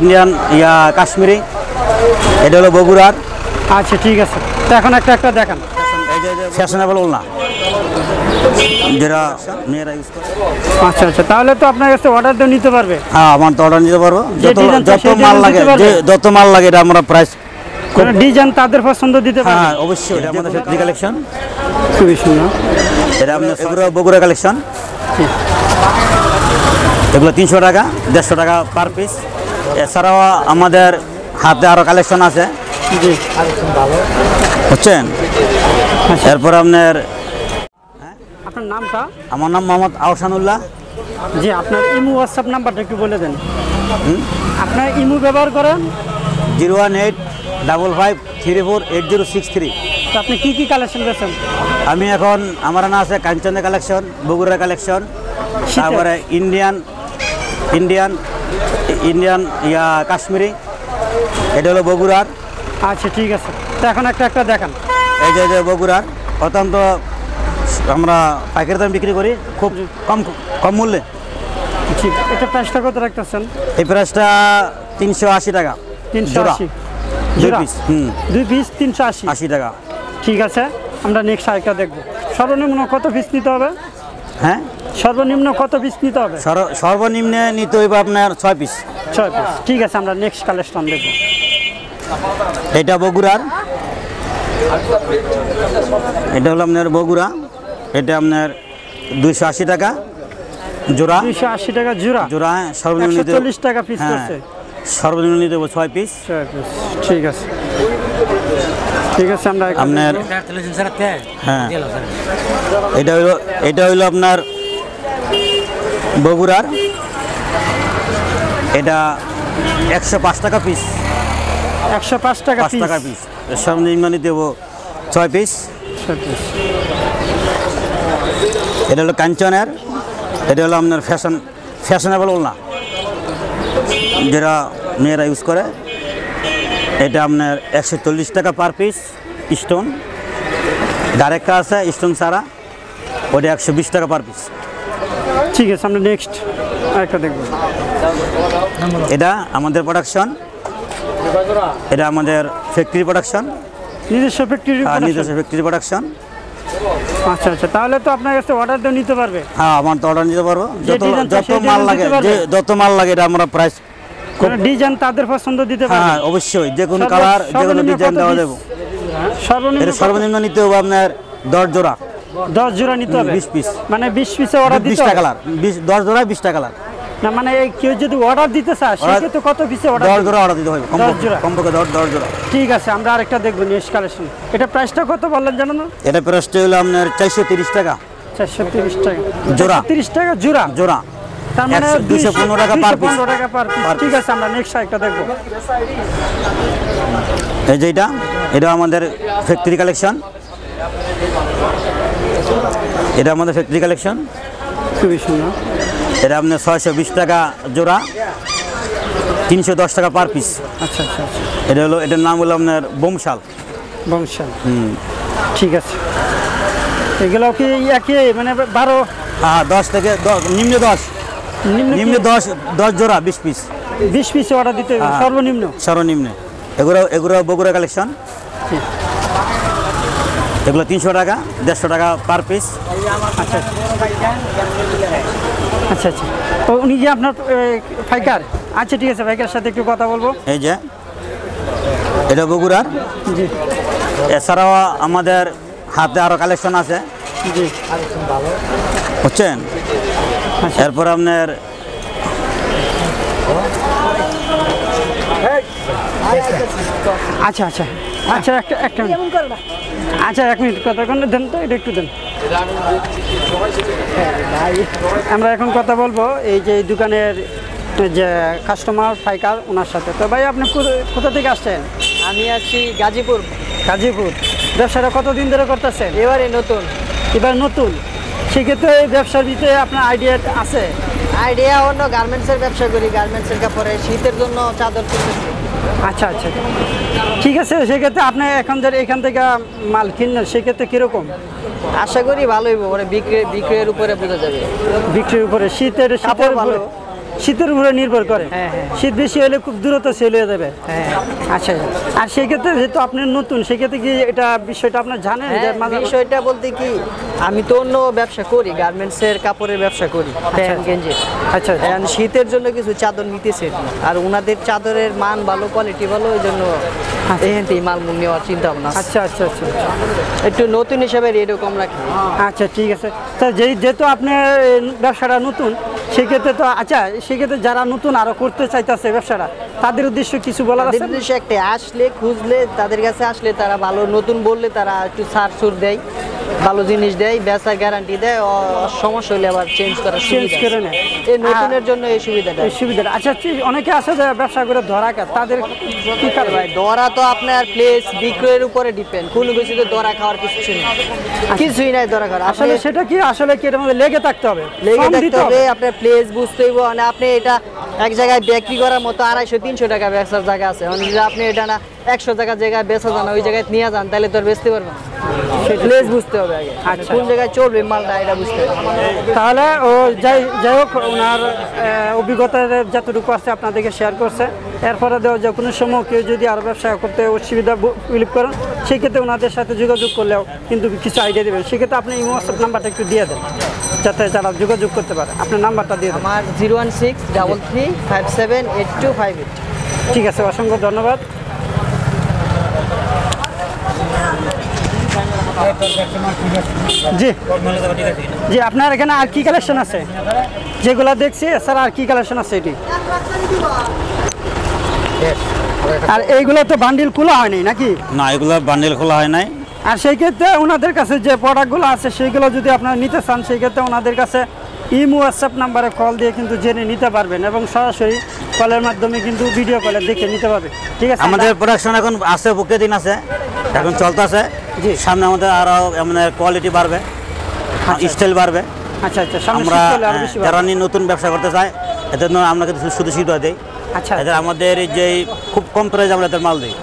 Indian ইয়া কাশ্মীরি এটা হলো বগুড়ার। আচ্ছা ঠিক আছে। তো এখন একটা একটা দেখান। ফ্যাশনেবল না যেটা মেয়েরা ইউজ করে। আচ্ছা আচ্ছা। তাহলে তো আপনার কাছে অর্ডার দিয়ে নিতে পারবে। হ্যাঁ আমার তো অর্ডার নিতে পারব। যত যত মাল লাগে যত মাল লাগে এটা আমরা প্রাইস মানে ডিজাইন তাদের পছন্দ দিতে হ্যাঁ হ্যাঁ, অবশ্যই। এটা আমাদের কালেকশন খুবই সুন্দর। এটা আপনার এগুলো বগুড়া কালেকশন এগুলো তিনশো টাকা দেড়শো টাকা পার পিস এছাড়াও আমাদের হাতে আরও কালেকশন আছে। বুঝছেন? এরপর আপনার আপনার নামটা? আমার নাম মোহাম্মদ আহসানুল্লাহ। জি আপনার ইমু হোয়াটসঅ্যাপ নাম্বারটা একটু বলে দেন। আপনার ইমু ব্যবহার করেন? Zero one eight double five three four eight zero six three. তো আপনি কী কী কালেকশন করেছেন আমি এখন আমার না আছে কাঞ্চনের কালেকশন বগুড়ার কালেকশন তারপরে ইন্ডিয়ান ইন্ডিয়ান ইন্ডিয়ান ইয়া কাশ্মীরি এটা হলো বগুড়ার। আচ্ছা ঠিক আছে। তো এখন একটা একটা দেখান। এই যে বগুড়ার অত্যন্ত আমরা পাইকারি দাম বিক্রি করি খুব কম কম মূল্যে। ঠিক। এটা প্রাইসটা কত রাখতেছেন? এই প্রাইসটা তিনশো আশি টাকা। তিনশো। আশি। দুই? পিস হুম। দুই পিস তিনশো আশি। আশি টাকা। ঠিক আছে। আমরা নেক্সট আরেকটা দেখব। সর্বনিম্ন কত পিস নিতে হবে? হ্যাঁ? সর্বনিম্ন কত পিস নিতে হবে? সর- সর্বনিম্নে নিতে হইব আপনার ছয় পিস ছয় পিস ঠিক আছে আমরা নেক্সট কালেকশন দেখব। এটা বগুড়ার। এটা হলো আপনার বগুড়া। এটা আপনার দুইশো আশি টাকা। জোড়া। দুইশো আশি টাকা জোড়া। জোড়া হ্যাঁ, সর্বনিম্ন চল্লিশ টাকা পিস হ্যাঁ। সর্বনিম্ন নিতে হবে ছয় পিস ছয় পিস ঠিক আছে। ঠিক আছে আমরা আপনার হ্যাঁ। এটা হইল এটা হইল আপনার বগুড়ার। এটা একশো পাঁচ টাকা পিস একশো পাঁচ টাকা পাঁচ টাকা পিস সর্বনিম্ন নিতে হব ছয় পিস ছয় পিস এটা হলো কাঞ্চনের। এটা হলো আপনার ফ্যাশন ফ্যাশনেবল না যেটা মেয়েরা ইউজ করে এটা আপনার একশো চল্লিশ টাকা পার পিস স্টোন ডাইরেক্টটা আছে স্টোন ছাড়া ওটা একশো বিশ টাকা পার পিস ঠিক আছে আমরা নেক্সট আরেকটা দেখব। এটা আমাদের প্রোডাকশন এটা আমাদের ফ্যাক্টরি প্রোডাকশন নিজস্ব ফ্যাক্টরি নিজস্ব ফ্যাক্টরি প্রোডাকশন আচ্ছা আচ্ছা তাহলে তো আপনার কাছে অর্ডার দিয়ে নিতে পারবে। হ্যাঁ আমার তো অর্ডার নিতে পারব। যত যত মাল লাগে যে যত মাল লাগে এটা আমরা প্রাইস ডিজাইন তাদের পছন্দ দিতে পারবে। হ্যাঁ অবশ্যই যে কোনো কালার যে কোনো ডিজাইন দেওয়া piece? দেবো সর্বনিম্ন সর্বনিম্ন নিতে হবে আপনার দশ জোড়া। দশ জোড়া নিতে হবে? 20 piece। মানে বিশ পিসে অর্ডার দিতে বিশটা হবে? কালার বিশ দশ জোড়া বিশটা কালার না মানে কেউ যদি অর্ডার দিতে চায় সেক্ষেত্রে কত পিসে অর্ডার দশ জোড়া অর্ডার দিতে হবে জোড়া? কমপক্ষে দশ দশ জোড়া। ঠিক আছে আমরা আরেকটা দেখব নেক্সট কালেকশন এটা প্রাইসটা কত বললেন জানো না? এটা প্রাইসটা হলো আপনার চারশো তিরিশ টাকা। চারশো তিরিশ টাকা। জোড়া। তিরিশ টাকা জোড়া? জোড়া। তার মানে 100 215 টাকা per piece। পনেরো টাকা পার পিস ঠিক আছে আমরা নেক্সট আরেকটা দেখব। এই যে এটা এটা আমাদের ফ্যাক্টরি কালেকশন এটা আমাদের ফ্যাক্টরি কালেকশন খুবই সুন্দর। এটা আপনার ছয়শো বিশ টাকা জোড়া তিনশো দশ টাকা পার পিস আচ্ছা আচ্ছা আচ্ছা। এটা হলো এটার নাম হলো আপনার বোমশাল বংশাল। ঠিক আছে। এগুলো কি একই মানে বারো? হ্যাঁ দশ থেকে দশ নিম্ন দশ। নিম্ন দশ দশ জোড়া বিশ পিস। বিশ পিস অর্ডার দিতে হ্যাঁ। সর্বনিম্ন? সর্বনিম্ন। এগুলো এগুলো বগুড়া কালেকশন এগুলো তিনশো টাকা দেড়শো টাকা পার পিস আচ্ছা আচ্ছা। আচ্ছা আচ্ছা। তো উনি কি আপনার ফাইকার আচ্ছা ঠিক আছে ফাইকার সাথে একটু কথা বলব। এই যে এটা বগুড়ার। জি। এছাড়াও আমাদের হাতে আরও কালেকশন আছে। জি। বুঝছেন? আচ্ছা। এরপর আপনার আচ্ছা আচ্ছা। আচ্ছা একটা একটা মিনিট। আচ্ছা এক মিনিট কথা কোন দেন তো এটা একটু দেন। আমরা এখন কথা বলব এই যে এই দোকানের যে কাস্টমার ফাইকার ওনার সাথে। তো ভাই আপনি কোথা থেকে আসছেন? আমি আছি গাজীপুর। গাজীপুর। ব্যবসাটা কতদিন ধরে করতেছেন? এবারে নতুন। এবার নতুন? সেক্ষেত্রে এই ব্যবসার ভিতরে আপনার আইডিয়া আছে? আইডিয়া অন্য গার্মেন্টসের ব্যবসা করি গার্মেন্টসের কাপড়ে শীতের জন্য চাদর কিনতেছি। আচ্ছা আচ্ছা ঠিক আছে সেক্ষেত্রে আপনি এখন যে এখান থেকে মাল কিনলেন সেক্ষেত্রে কীরকম? আশা করি ভালোই মানে বিক্রি বিক্রির উপরে বোঝা যাবে। বিক্রির উপরে শীতের কাপড় ভালো। শীতের উপরে নির্ভর করে। হ্যাঁ, হ্যাঁ। শীত বেশি হলে খুব দ্রুত সেল হয়ে যাবে। হ্যাঁ আচ্ছা। আর সেক্ষেত্রে যেহেতু আপনি নতুন সেক্ষেত্রে কি এটা বিষয়টা আপনার জানেন বিষয়টা বলতে কি আমি তো অন্য ব্যবসা করি গার্মেন্টসের কাপড়ের ব্যবসা করি গেঞ্জি। আচ্ছা আচ্ছা। শীতের জন্য কিছু চাদর নিতেছে। আর ওনাদের চাদরের মান ভালো কোয়ালিটি ভালো ওই জন্য এখান থেকে মাল মুল নেওয়ার চিন্তা ভাবনা আচ্ছা আচ্ছা আচ্ছা। একটু নতুন হিসাবে রেটও কম রাখি। আচ্ছা ঠিক আছে। তা যেহেতু আপনার ব্যবসাটা নতুন সেক্ষেত্রে তো আচ্ছা সেক্ষেত্রে যারা নতুন আরও করতে চাইতেছে ব্যবসাটা তাদের উদ্দেশ্য কিছু বলার আছে? উদ্দেশ্য একটা আসলে খুঁজলে তাদের কাছে আসলে তারা ভালো নতুন বললে তারা একটু ছাড় সুর দেয় ভালো জিনিস দেয় বেচার গ্যারান্টি দেয় সমস্যা হলে আবার চেঞ্জ Change সুবিধা করে নেয়। এই নতুনের জন্য এই সুবিধাটা এই সুবিধাটা। আচ্ছা অনেকে আছে যে ব্যবসা করে ধরা খায় তাদের কি কারণ ভাই দরা তো আপনার প্লেস বিক্রয়ের উপরে ডিপেন্ড কোন কিছুতে দরা খাওয়ার কিছু নেই। কিছুই নাই দরা খাওয়ার। আসলে সেটা কি? আসলে কি এর মধ্যে লেগে থাকতে হবে? লেগে থাকতে হবে আপনার প্লেস বুঝতে মানে আপনি এটা এক জায়গায় বিক্রি করার মতো আড়াইশো, তিনশো টাকা ব্যবসার জায়গা আছে। মানে আপনি এটা না একশো টাকা জায়গায় বেচা যান ওই জায়গায় নিয়ে যান তাহলে তো আর বেচতে পারবেন প্লেস বুঝতে হবে আগে। আচ্ছা। কোন জায়গায় চলবে মালটা এটা বুঝতে হবে। তাহলে ও যাই যাই হোক ওনার আহ, অভিজ্ঞতার যতটুকু আছে আপনাদেরকে শেয়ার করছে। এরপরে দেওয়া যে কোনো সময় কেউ যদি আরও ব্যবসা করতে অসুবিধা ফিলিপ করেন সেক্ষেত্রে ওনাদের সাথে যোগাযোগ করলেও কিন্তু কিছু আইডিয়া দেবেন। সেক্ষেত্রে আপনি এই হোয়াটসঅ্যাপ নাম্বারটা একটু দিয়ে দেন যাতে যারা যোগাযোগ করতে পারে। আপনার নাম্বারটা দিয়ে আমার zero one six double three five seven eight two five eight. ঠিক আছে অসংখ্য ধন্যবাদ। জি। জি আপনার এখানে আর কি কালেকশন আছে? যেগুলো দেখছি স্যার আর কি কালেকশন আছে এটি? আর এইগুলো তো বান্ডিল খোলা হয়নি নাকি? না এগুলো বান্ডেল খোলা হয় নাই। আর সেই ক্ষেত্রে ওনাদের কাছে যে প্রোডাক্টগুলো আছে সেইগুলো যদি আপনারা নিতে চান সেই ক্ষেত্রে ওনাদের কাছে ইমো হোয়াটসঅ্যাপ নাম্বারে কল দিয়ে কিন্তু জেনে নিতে পারবেন এবং সরাসরি কলের মাধ্যমে কিন্তু ভিডিও কলে দেখে নিতে পারবে ঠিক আছে আমাদের প্রোডাকশন এখন আছে বুকে দিন আছে। এখন চলতেছে। সামনে আমাদের আরও আমাদের কোয়ালিটি বাড়বে স্টাইল বাড়বে। আচ্ছা আচ্ছা। আমরা চলে আরও আহ, বেশি যারা নিয়ে নতুন ব্যবসা করতে চায় এদের জন্য আমরা কিন্তু শুধু সুবিধা দিই। আচ্ছা। এদের আমাদের এই যে খুব কম প্রাইজে আমরা এদের মাল দিই।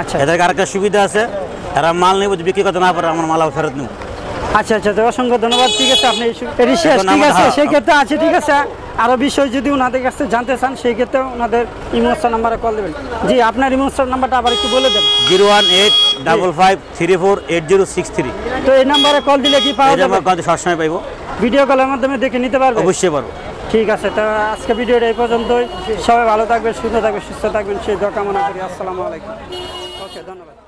আচ্ছা। এদেরকে আরেকটা সুবিধা আছে এরা মাল নেব বিক্রি করতে না পারে আমার মাল ফেরত নেব। আচ্ছা আচ্ছা। অসংখ্য ধন্যবাদ। ঠিক আছে আপনি ঠিক আছে হ্যাঁ। সেই ক্ষেত্রে আছে ঠিক আছে। আরও বিষয় যদি ওনাদের কাছে জানতে চান সেই ক্ষেত্রে ওনাদের ইমোশন নাম্বারে কল দেবেন। জি আপনার ইমোশন নাম্বারটা আবার একটু বলে দেন। Zero one eight double five three four eight zero six three তো এই নাম্বারে কল দিলে কি পাওয়া যাবে? কল সবসময় পাইবো। ভিডিও কলের মাধ্যমে দেখে নিতে পারব? অবশ্যই পারব। ঠিক আছে তো আজকে ভিডিওটা এই পর্যন্তই। সবাই ভালো থাকবেন সুস্থ থাকবেন সুস্থ থাকবেন সেই দোয়া কামনা করি। আসসালামু আলাইকুম। ওকে ধন্যবাদ।